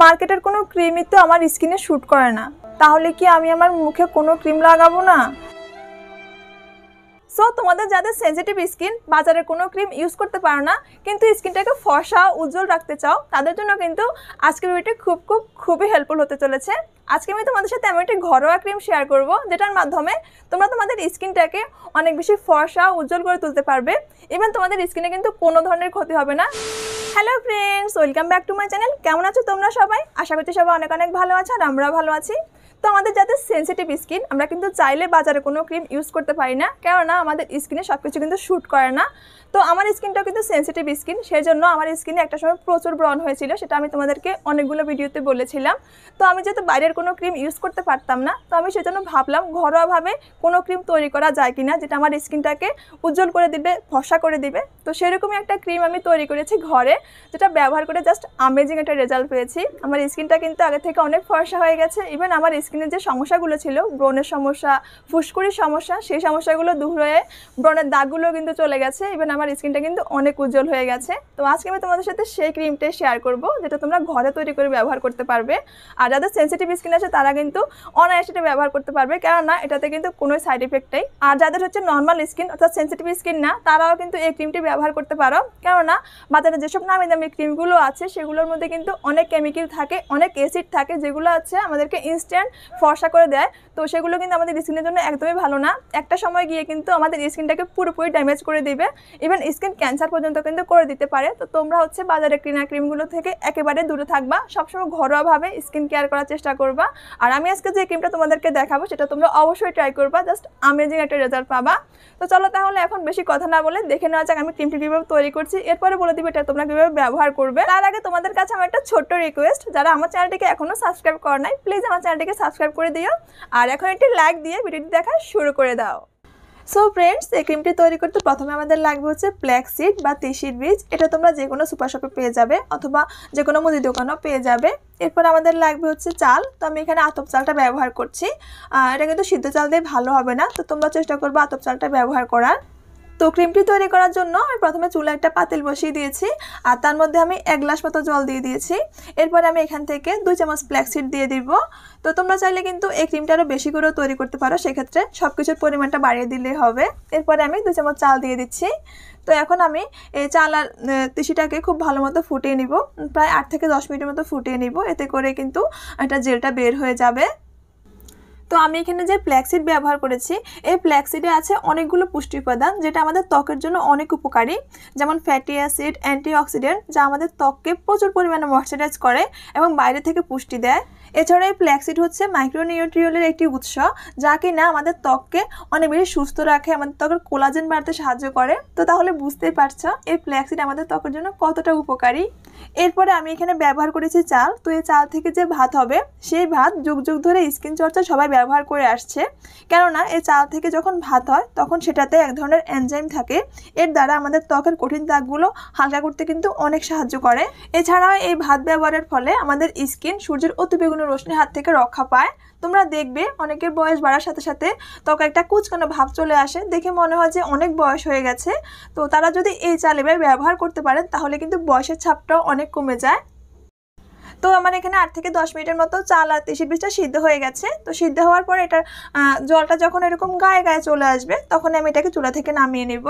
মার্কেটের কোনো ক্রিমই তো আমার স্কিনে শ্যুট করে না। তাহলে কি আমি আমার মুখে কোনো ক্রিম লাগাবো না? সো তোমাদের যাদের সেনসিটিভ স্কিন বাজারে কোনো ক্রিম ইউজ করতে পারো না, কিন্তু স্কিনটাকে ফসা, উজ্জ্বল রাখতে চাও, তাদের জন্য কিন্তু আজকের ভিডিওটি খুব খুব, খুবই হেল্পফুল হতে চলেছে। আজকে আমি তোমাদের সাথে এমন একটি ঘরোয়া ক্রিম শেয়ার করব, যেটার মাধ্যমে তোমরা তোমাদের স্কিনটাকে অনেক বেশি ফর্সা উজ্জ্বল করে তুলতে পারবে। ইভেন তোমাদের স্কিনে কিন্তু কোনো ধরনের ক্ষতি হবে না। Hello friends, welcome back to my channel. কেমন আছো তোমরা সবাই? আশা করছি সবাই অনেক অনেক ভালো আছো আর আমরা ভালো আছি। তো আমাদের যাদের সেন্সিটিভ স্কিন আমরা কিন্তু চাইলে বাজারে কোনো ক্রিম ইউজ করতে পারি না। কেননা আমাদের স্কিনে সব কিছু কিন্তু শ্যুট করে না। তো আমার স্কিনটাও কিন্তু সেন্সিটিভ স্কিন সেই জন্য আমার স্কিনে একটা সময় প্রচুর ব্রণ হয়েছিল, সেটা আমি তোমাদেরকে অনেকগুলো ভিডিওতে বলেছিলাম। তো আমি যেহেতু বাইরের কোনো ক্রিম ইউজ করতে পারতাম না, তো আমি সেজন্য ভাবলাম ঘরোয়াভাবে কোনো ক্রিম তৈরি করা যায় কিনা, যেটা আমার স্কিনটাকে উজ্জ্বল করে দিবে, ফসা করে দিবে। তো সেরকমই একটা ক্রিম আমি তৈরি করেছি ঘরে, যেটা ব্যবহার করে জাস্ট আমেজিং একটা রেজাল্ট পেয়েছি। আমার স্কিনটা কিন্তু আগে থেকে অনেক ফর্সা হয়ে গেছে ইভেন আমার স্কিনের যে সমস্যাগুলো ছিল, ব্রণের সমস্যা, ফুসকুড়ির সমস্যা, সেই সমস্যাগুলো দূর হয়ে ব্রণের দাগগুলো কিন্তু চলে গেছে। ইভেন আমার স্কিনটা কিন্তু অনেক উজ্জ্বল হয়ে গেছে। তো আজকে আমি তোমাদের সাথে সেই ক্রিমটাই শেয়ার করব, যেটা তোমরা ঘরে তৈরি করে ব্যবহার করতে পারবে। আর যাদের সেন্সিটিভ স্কিন আছে, তারা কিন্তু অনায়াসে এটা ব্যবহার করতে পারবে। কেননা, এটাতে কিন্তু কোনো সাইড ইফেক্ট নেই। আর যাদের হচ্ছে নর্মাল স্কিন অর্থাৎ সেন্সিটিভ স্কিন না, তারাও কিন্তু এই ক্রিমটি ব্যবহার করতে পারো। কেননা, বাজারে যেসব নামি দামি ক্রিমগুলো আছে, সেগুলোর মধ্যে কিন্তু অনেক কেমিক্যাল থাকে, অনেক অ্যাসিড থাকে, যেগুলো আছে আমাদেরকে ইনস্ট্যান্ট ফর্সা করে দেয়। তো সেগুলো কিন্তু আমাদের স্কিনের জন্য একদমই ভালো না। একটা সময় গিয়ে কিন্তু আমাদের স্কিনটাকে পুরোপুরি ড্যামেজ করে দিবে। ইভেন স্কিন ক্যান্সার পর্যন্ত কিন্তু করে দিতে পারে। তো তোমরা হচ্ছে বাজারে কিনা ক্রিমগুলো থেকে একেবারে দূরে থাকবা। সবসময় ঘরোয়াভাবে স্কিন কেয়ার করার চেষ্টা করবা। আর আমি আজকে যে ক্রিমটা তোমাদেরকে দেখাবো, সেটা তোমরা অবশ্যই ট্রাই করবা। জাস্ট আমেজিং একটা রেজাল্ট পাবা। তো চলো তাহলে এখন বেশি কথা না বলে দেখে নেওয়া যাক আমি ক্রিমটি কীভাবে তৈরি করছি। এরপরে বলে দিবে এটা তোমরা কীভাবে ব্যবহার করবে। তার আগে তোমাদের কাছে আমার একটা ছোট্ট রিকোয়েস্ট যারা আমার চ্যানেলটিকে এখনও সাবস্ক্রাইব করা নাই প্লিজ আমার চ্যানেলটিকে সাবস্ক্রাইব করে দিও। আর এখন একটি লাইক দিয়ে ভিডিওটি দেখা শুরু করে দাও। সো ফ্রেন্ডস এই ক্রিমটি তৈরি করতে প্রথমে আমাদের লাগবে হচ্ছে ব্ল্যাক সিড বা তিসির বীজ। এটা তোমরা যে কোনো সুপার শপে পেয়ে যাবে অথবা যে কোনো মুদি দোকানও পেয়ে যাবে। এরপর আমাদের লাগবে হচ্ছে চাল। তো আমি এখানে আতপ চালটা ব্যবহার করছি। এটা কিন্তু সিদ্ধ চাল দিয়ে ভালো হবে না। তো তোমরা চেষ্টা করব আতপ চালটা ব্যবহার করার। তো ক্রিমটি তৈরি করার জন্য আমি প্রথমে চুলা একটা পাতিল বসিয়ে দিয়েছি, আর তার মধ্যে আমি এক গ্লাস মতো জল দিয়ে দিয়েছি। এরপরে আমি এখান থেকে দুই চামচ ফ্ল্যাক্সিড দিয়ে দিব। তো তোমরা চাইলে কিন্তু এই ক্রিমটা আরও বেশি করেও তৈরি করতে পারো, সেক্ষেত্রে সব কিছুর পরিমাণটা বাড়িয়ে দিলেই হবে। এরপরে আমি দুই চামচ চাল দিয়ে দিচ্ছি। তো এখন আমি এই চাল আর তিসিটাকে খুব ভালো মতো ফুটিয়ে নিব। প্রায় আট থেকে দশ মিনিটের মতো ফুটিয়ে নিব। এতে করে কিন্তু একটা জেলটা বের হয়ে যাবে। তো আমি এখানে যে প্ল্যাক্সিড ব্যবহার করেছি, এই প্ল্যাক্সিডে আছে অনেকগুলো পুষ্টি উপাদান যেটা আমাদের ত্বকের জন্য অনেক উপকারী। যেমন ফ্যাটি অ্যাসিড অ্যান্টিঅক্সিডেন্ট যা আমাদের ত্বককে প্রচুর পরিমাণে ময়শ্চারাইজ করে এবং বাইরে থেকে পুষ্টি দেয়। এছাড়া এই প্ল্যাক্সিড হচ্ছে মাইক্রোনিউট্রিয়লের একটি উৎস, যা কিনা আমাদের ত্বককে অনেক বেশি সুস্থ রাখে, আমাদের ত্বকের কোলাজেন বাড়তে সাহায্য করে। তো তাহলে বুঝতেই পারছ এই প্ল্যাক্সিড আমাদের ত্বকের জন্য কতটা উপকারী। এরপরে আমি এখানে ব্যবহার করেছি চাল। তো এই চাল থেকে যে ভাত হবে, সেই ভাত যুগ যুগ ধরে স্কিন চর্চা সবাই ব্যবহার করে আসছে। কেননা এই চাল থেকে যখন ভাত হয়, তখন সেটাতে এক ধরনের এনজাইম থাকে। এর দ্বারা আমাদের ত্বকের কঠিন দাগগুলো হালকা করতে কিন্তু অনেক সাহায্য করে। এছাড়াও এই ভাত ব্যবহারের ফলে আমাদের স্কিন সূর্যের অতিবেগুনি রশ্মির হাত থেকে রক্ষা পায়। তোমরা দেখবে অনেকের বয়স বাড়ার সাথে সাথে ত্বকে একটা কুচকানো ভাব চলে আসে। দেখে মনে হয় যে অনেক বয়স হয়ে গেছে। তো তারা যদি এই চাল এবার ব্যবহার করতে পারেন, তাহলে কিন্তু বয়সের ছাপটাও অনেক কমে যায়। তো আমার এখানে আট থেকে দশ মিনিটের মতো চাল আর তিসির বীজটা সিদ্ধ হয়ে গেছে। তো সিদ্ধ হওয়ার পর এটার জলটা যখন এরকম গায়ে গায়ে চলে আসবে, তখন আমি এটাকে চুলা থেকে নামিয়ে নেব।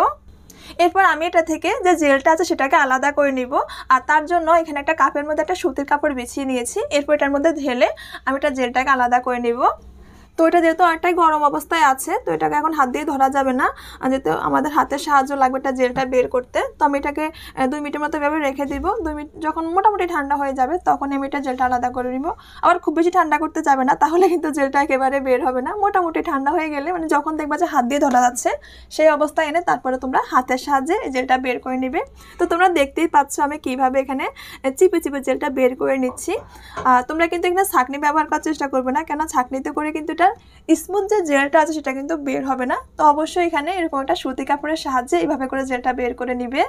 এরপর আমি এটা থেকে যে জেলটা আছে সেটাকে আলাদা করে নিব। আর তার জন্য এখানে একটা কাপের মধ্যে একটা সুতির কাপড় বিছিয়ে নিয়েছি। এরপর এটার মধ্যে ঢেলে আমি এটা জেলটাকে আলাদা করে নিব। তো এটা যেহেতু অনেকটাই গরম অবস্থায় আছে, তো এটাকে এখন হাত দিয়ে ধরা যাবে না। যেহেতু আমাদের হাতের সাহায্য লাগবে এটা জেলটা বের করতে, তো আমি এটাকে দুই মিনিটের মতো এভাবে রেখে দিব। দুই মিনিট, যখন মোটামুটি ঠান্ডা হয়ে যাবে, তখন আমি এটা জেলটা আলাদা করে নিব। আবার খুব বেশি ঠান্ডা করতে যাবে না, তাহলে কিন্তু জেলটা একেবারে বের হবে না। মোটামুটি ঠান্ডা হয়ে গেলে মানে যখন দেখবা যে হাত দিয়ে ধরা যাচ্ছে, সেই অবস্থায় এনে তারপরে তোমরা হাতের সাহায্যে জেলটা বের করে নিবে। তো তোমরা দেখতেই পাচ্ছ আমি কীভাবে এখানে চিপে চিপে জেলটা বের করে নিচ্ছি। তোমরা কিন্তু এখানে ছাকনি ব্যবহার করার চেষ্টা করবে না কেন ছাকনিতে করে কিন্তু এটা স্মুথ যে জেলটা আছে সেটা কিন্তু বের হবে না। তো অবশ্যই এখানে এরকম একটা সুতি কাপড়ের সাহায্যে এইভাবে করে জেলটা বের করে নিবে।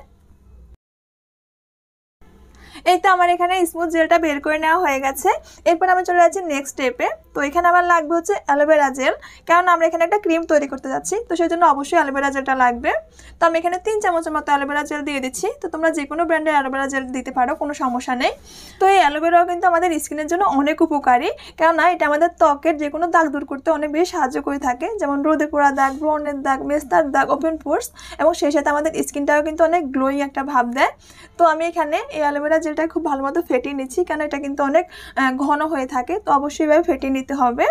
এই তো আমার এখানে স্মুথ জেলটা বের করে নেওয়া হয়ে গেছে। এরপর আমি চলে যাচ্ছি নেক্সট স্টেপে তো এখানে আমার লাগবে হচ্ছে অ্যালোভেরা জেল কারণ আমরা এখানে একটা ক্রিম তৈরি করতে যাচ্ছি, তো সেই জন্য অবশ্যই অ্যালোভেরা জেলটা লাগবে। তো আমি এখানে তিন চামচের মতো অ্যালোভেরা জেল দিয়ে দিচ্ছি। তো তোমরা যে কোনো ব্র্যান্ডের অ্যালোভেরা জেল দিতে পারো, কোনো সমস্যা নেই। তো এই অ্যালোভেরাও কিন্তু আমাদের স্কিনের জন্য অনেক উপকারী। কেননা এটা আমাদের ত্বকের যে কোনো দাগ দূর করতে অনেক বেশি সাহায্য করে থাকে। যেমন রোদে পোড়া দাগ, ব্রণের দাগ, মেস্তার দাগ ওপেন পোর্স এবং সেই সাথে আমাদের স্কিনটাও কিন্তু অনেক গ্লোয়িং একটা ভাব দেয়। তো আমি এখানে এই অ্যালোভেরা জেলটা খুব ভালো মতো ফেটিয়ে নিচ্ছি। কেন এটা কিন্তু অনেক ঘন হয়ে থাকে, তো অবশ্যই এভাবে ফেটিয়ে নিতে হবে।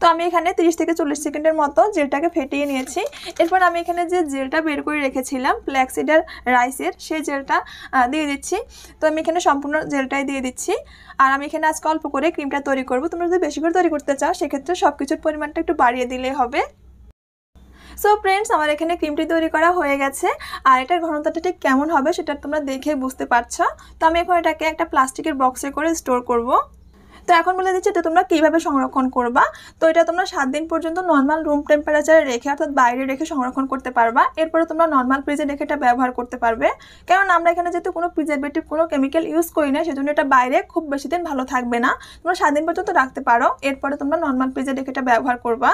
তো আমি এখানে 30 থেকে চল্লিশ সেকেন্ডের মতো জেলটাকে ফেটিয়ে নিয়েছি। এরপর আমি এখানে যে জেলটা বের করে রেখেছিলাম ফ্ল্যাক্সিডার রাইসের, সেই জেলটা দিয়ে দিচ্ছি। তো আমি এখানে সম্পূর্ণ জেলটাই দিয়ে দিচ্ছি। আর আমি এখানে আজকে অল্প করে ক্রিমটা তৈরি করব। তোমরা যদি বেশি করে তৈরি করতে চাও, সেক্ষেত্রে সব কিছুর পরিমাণটা একটু বাড়িয়ে দিলেই হবে। সো ফ্রেন্ডস আমার এখানে ক্রিমটি তৈরি করা হয়ে গেছে। আর এটার ঘনত্বটা ঠিক কেমন হবে সেটা তোমরা দেখে বুঝতে পারছ। তো আমি এখন এটাকে একটা প্লাস্টিকের বক্সে করে স্টোর করব। তো এখন বলে দিচ্ছি এটা তোমরা কীভাবে সংরক্ষণ করবা? তো এটা তোমরা সাত দিন পর্যন্ত নর্মাল রুম টেম্পারেচারে রেখে, অর্থাৎ বাইরে রেখে সংরক্ষণ করতে পারবা। এরপরে তোমরা নর্মাল ফ্রিজে রেখে এটা ব্যবহার করতে পারবে। কারণ আমরা এখানে যেহেতু কোনো প্রিজারভেটিভ কোনো কেমিক্যাল ইউজ করি না, সেজন্য এটা বাইরে খুব বেশি দিন ভালো থাকবে না। তোমরা সাত দিন পর্যন্ত রাখতে পারো। এরপরে তোমরা নর্মাল ফ্রিজে রেখে এটা ব্যবহার করবা।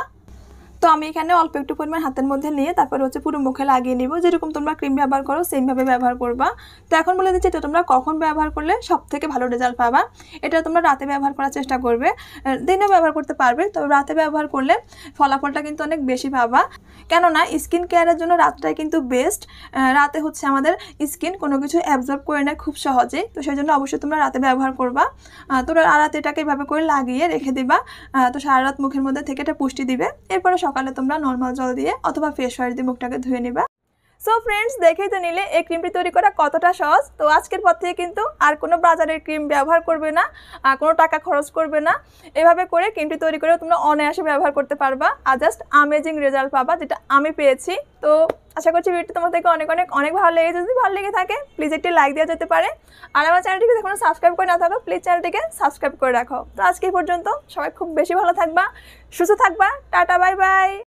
তো আমি এখানে অল্প একটু পরিমাণ হাতের মধ্যে নিয়ে তারপর হচ্ছে পুরো মুখে লাগিয়ে নিব। যেরকম তোমরা ক্রিম ব্যবহার করো সেমভাবে ব্যবহার করবা। তো এখন বলে দিচ্ছি এটা তোমরা কখন ব্যবহার করলে সব থেকে ভালো রেজাল্ট পাবা। এটা তোমরা রাতে ব্যবহার করার চেষ্টা করবে। দিনেও ব্যবহার করতে পারবে। তবে রাতে ব্যবহার করলে ফলাফলটা কিন্তু অনেক বেশি পাবা। কেননা স্কিন কেয়ারের জন্য রাতটাই কিন্তু বেস্ট রাতে হচ্ছে আমাদের স্কিন কোনো কিছু অ্যাবজর্ব করে নেয় খুব সহজেই। তো সেই জন্য অবশ্যই তোমরা রাতে ব্যবহার করবা। তোমরা রাতে এটাকে এভাবে করে লাগিয়ে রেখে দিবা। তো সারা রাত মুখের মধ্যে থেকে এটা পুষ্টি দিবে। এরপরে সকালে তোমরা নর্মাল জল দিয়ে অথবা ফেস ওয়াশ দিয়ে মুখটাকে ধুয়ে নিবা। সো ফ্রেন্ডস দেখেই তো নিলে এই ক্রিমটি তৈরি করা কতটা সহজ? তো আজকের পর থেকে কিন্তু আর কোনো বাজারের ক্রিম ব্যবহার করবে না আর কোনো টাকা খরচ করবে না। এভাবে করে ক্রিমটি তৈরি করে তোমরা অনায়াসে ব্যবহার করতে পারবা আর জাস্ট আমেজিং রেজাল্ট পাবা যেটা আমি পেয়েছি। তো আশা করছি ভিডিওটি তোমার থেকে অনেক অনেক অনেক ভালো লেগেছে। যদি ভালো লেগে থাকে প্লিজ একটি লাইক দেওয়া যেতে পারে। আর আমার চ্যানেলটিকে যখন সাবস্ক্রাইব করে না থাকো প্লিজ চ্যানেলটিকে সাবস্ক্রাইব করে রাখো। তো আজকে পর্যন্ত সবাই খুব বেশি ভালো থাকবা, সুস্থ থাকবা। Tata bye bye